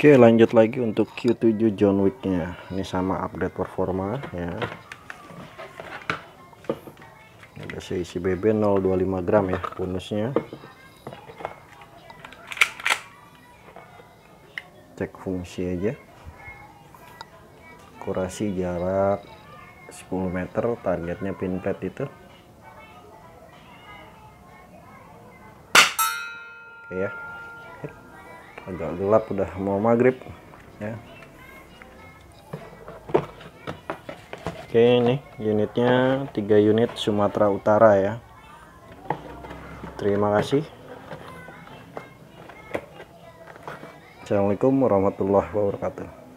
Oke lanjut lagi untuk Q7 John Wick nya ini sama update performa ya. Ada seisi BB 025 gram ya bonusnya. Cek fungsi aja. Kurasi jarak 10 meter targetnya pin plate itu. Oke ya agak gelap udah mau maghrib ya. Oke ini unitnya 3 unit Sumatera Utara ya. Terima kasih. Assalamualaikum warahmatullahi wabarakatuh